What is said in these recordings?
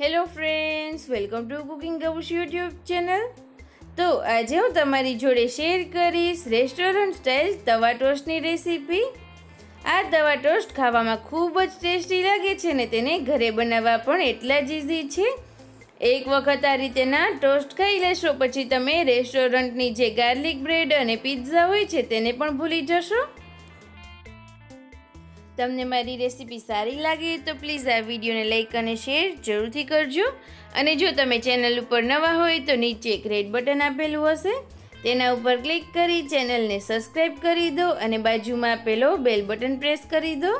Hello friends, welcome to cooking ગબુશ YouTube channel. તો આજે હું તમારી જોડે શેર કરીશ રેસ્ટોરન્ટ સ્ટાઇલ તવા ટોસ્ટની રેસીપી. આ તવા ટોસ્ટ ખાવામાં ખૂબ જ ટેસ્ટી લાગે છે ને તેને ઘરે બનાવવા પણ એટલા જ ઇઝી છે. એક વખત આ રીતેના ટોસ્ટ ખાઈ લેશો, પછી તમે રેસ્ટોરન્ટની જે ગાર્લિક બ્રેડ અને પિઝા હોય છે તેને પણ ભૂલી જશો. તમને મારી રેસીપી સારી લાગે તો પ્લીઝ આ વિડીયોને લાઇક અને શેર જરૂરથી કરજો. અને જો તમે ચેનલ ઉપર નવા હોય તો નીચે એક રેડ બટન આપેલું હશે. તેના ઉપર ક્લિક કરી ચેનલને સબસ્ક્રાઈબ કરી દો અને બાજુમાં આપેલો બેલ બટન પ્રેસ કરી દો.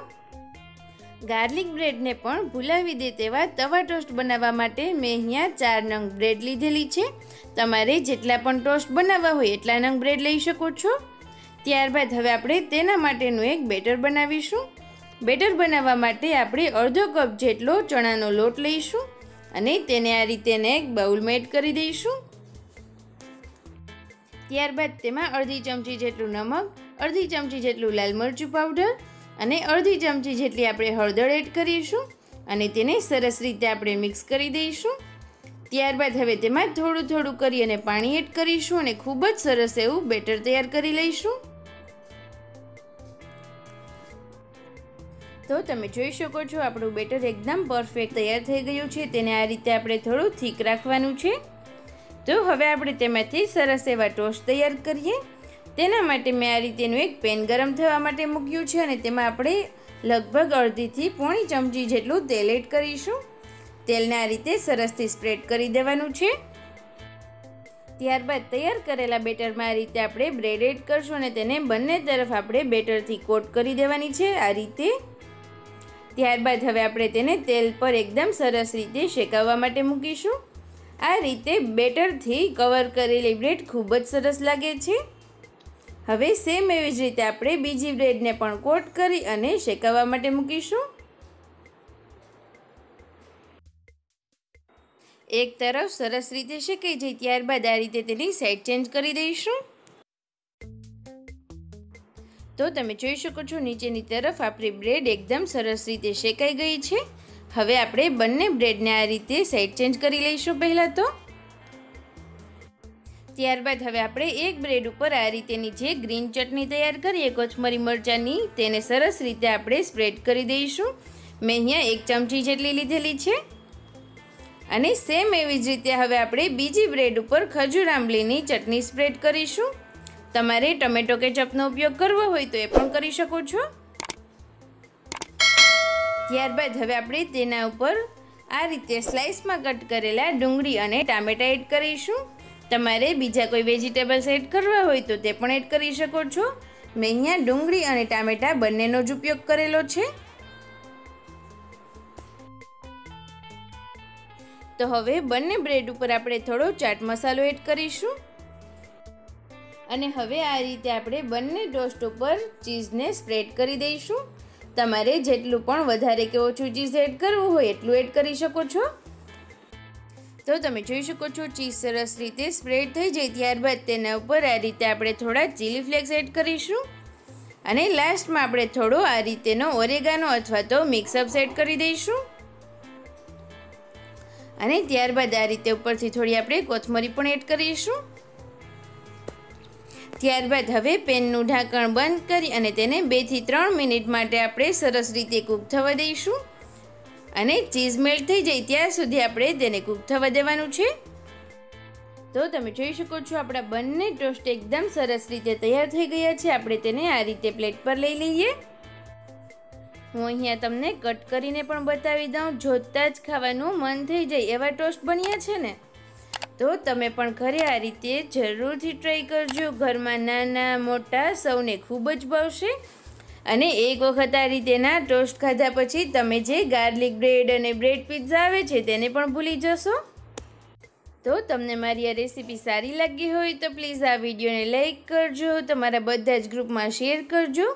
ગાર્લિક બ્રેડને પણ ભૂલાવી દે તેવા તવા ટોસ્ટ બનાવવા માટે મેં અહીંયા ચાર નંગ બ્રેડ લીધેલી છે. તમારે જેટલા પણ ટોસ્ટ બનાવવા હોય એટલા નંગ બ્રેડ લઈ શકો છો. ત્યારબાદ હવે આપણે તેના માટેનું એક બેટર બનાવીશું. બેટર બનાવવા માટે આપણે અડધો કપ જેટલો ચણાનો લોટ લઈશું અને તેને આ રીતે એક બાઉલમાં એડ કરી દઈશું. ત્યારબાદ તેમાં અડધી ચમચી જેટલું નમક, અડધી ચમચી જેટલું લાલ મરચું પાવડર અને અડધી ચમચી જેટલી આપણે હળદર એડ કરીશું અને તેને સરસ રીતે આપણે મિક્સ કરી દઈશું. ત્યારબાદ હવે તેમાં થોડું થોડું કરી અને પાણી એડ કરીશું અને ખૂબ જ સરસ એવું બેટર તૈયાર કરી લઈશું. તો તમે જોઈ શકો છો, આપણું બેટર એકદમ પરફેક્ટ તૈયાર થઈ ગયું છે. તેને આ રીતે આપણે થોડું થીક રાખવાનું છે. તો હવે આપણે તેમાંથી સરસ એવા ટોસ્ટ તૈયાર કરીએ. તેના માટે મેં આ રીતેનું એક પેન ગરમ થવા માટે મૂક્યું છે અને તેમાં આપણે લગભગ અડધીથી પોણી ચમચી જેટલું તેલ એડ કરીશું. તેલને આ રીતે સરસથી સ્પ્રેડ કરી દેવાનું છે. ત્યારબાદ તૈયાર કરેલા બેટરમાં આ રીતે આપણે બ્રેડ એડ કરશું અને તેને બંને તરફ આપણે બેટરથી કોટ કરી દેવાની છે. આ રીતે ત્યારબાદ હવે આપણે તેને તેલ પર એકદમ સરસ રીતે શેકાવવા માટે મૂકીશું. આ રીતે બેટરથી કવર કરેલી બ્રેડ ખૂબ જ સરસ લાગે છે. હવે સેમ એવી જ રીતે આપણે બીજી બ્રેડને પણ કોટ કરી અને શેકાવવા માટે મૂકીશું. એક તરફ સરસ રીતે શેકાઈ જાય, ત્યારબાદ આ રીતે તેની સાઈડ ચેન્જ કરી દઈશું. તો તમે જોઈ શકો છો, નીચેની તરફ આપણી બ્રેડ એકદમ સરસ રીતે શેકાઈ ગઈ છે. હવે આપણે બંને બ્રેડને આ રીતે સાઈડ ચેન્જ કરી લઈશું પહેલાં તો. ત્યારબાદ હવે આપણે એક બ્રેડ ઉપર આ રીતેની જે ગ્રીન ચટણી તૈયાર કરીએ કોચમરી મરચાંની, તેને સરસ રીતે આપણે સ્પ્રેડ કરી દઈશું. મેં અહીંયા એક ચમચી જેટલી લીધેલી છે. અને સેમ એવી જ રીતે હવે આપણે બીજી બ્રેડ ઉપર ખજૂર આંબલીની ચટણી સ્પ્રેડ કરીશું. તમારે ટમેટો કેચઅપનો ઉપયોગ કરવો હોય તો એ પણ કરી શકો છો. ત્યારબાદ હવે આપણે તેના ઉપર આ રીતે સ્લાઇસમાં કટ કરેલા ડુંગળી અને ટામેટા એડ કરીશું. તમારે બીજા કોઈ વેજીટેબલ્સ એડ કરવા હોય તો તે પણ એડ કરી શકો છો. મેં અહીંયા ડુંગળી અને ટામેટા બંનેનો જ ઉપયોગ કરેલો છે. તો હવે બંને બ્રેડ ઉપર આપણે થોડો ચાટ મસાલો એડ કરીશું. અને હવે આ રીતે આપણે બંને ટોસ્ટ ઉપર ચીઝને સ્પ્રેડ કરી દઈશું. તમારે જેટલું પણ વધારે કે ઓછું ચીઝ એડ કરવું હોય એટલું એડ કરી શકો છો. તો તમે જોઈ શકો છો, ચીઝ સરસ રીતે સ્પ્રેડ થઈ જાય ત્યારબાદ તેના ઉપર આ રીતે આપણે થોડા ચીલી ફ્લેક્સ એડ કરીશું. અને લાસ્ટમાં આપણે થોડો આ રીતેનો ઓરેગાનો અથવા તો મિક્સઅપ સેટ કરી દઈશું. અને ત્યારબાદ આ રીતે ઉપરથી થોડી આપણે કોથમરી પણ એડ કરીશું. ત્યારબાદ હવે પેનનું ઢાંકણ બંધ કરી અને તેને બેથી ત્રણ મિનિટ માટે આપણે સરસ રીતે કૂક થવા દઈશું. અને ચીઝ મેલ્ટ થઈ જાય ત્યાં સુધી આપણે તેને કૂક થવા દેવાનું છે. તો તમે જોઈ શકો છો આપણા બંને ટોસ્ટ એકદમ સરસ રીતે તૈયાર થઈ ગયા છે. આપણે તેને આ રીતે પ્લેટ પર લઈ લઈએ. હું અહીંયા તમને કટ કરીને પણ બતાવી દઉં. જોતાં જ ખાવાનું મન થઈ જાય એવા ટોસ્ટ બન્યા છે ને. તો તમે પણ ઘરે આ રીતે જરૂરથી ટ્રાય કરજો. ઘરમાં નાના મોટા સૌને ખૂબ જ ભાવશે. અને એક વખત આ રીતેના ટોસ્ટ ખાધા પછી તમે જે ગાર્લિક બ્રેડ અને બ્રેડ પિઝા આવે છે તેને પણ ભૂલી જશો. તો તમને મારી આ રેસીપી સારી લાગી હોય તો પ્લીઝ આ વિડીયોને લાઈક કરજો. તમારા બધા જ ગ્રુપમાં શેર કરજો.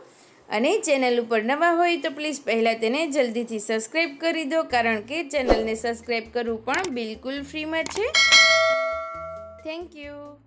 અને ચેનલ ઉપર નવા હોય તો પ્લીઝ પહેલાં તેને જલ્દીથી સબસ્ક્રાઈબ કરી દો. કારણ કે ચેનલને સબસ્ક્રાઈબ કરવું પણ બિલકુલ ફ્રીમાં છે. Thank you.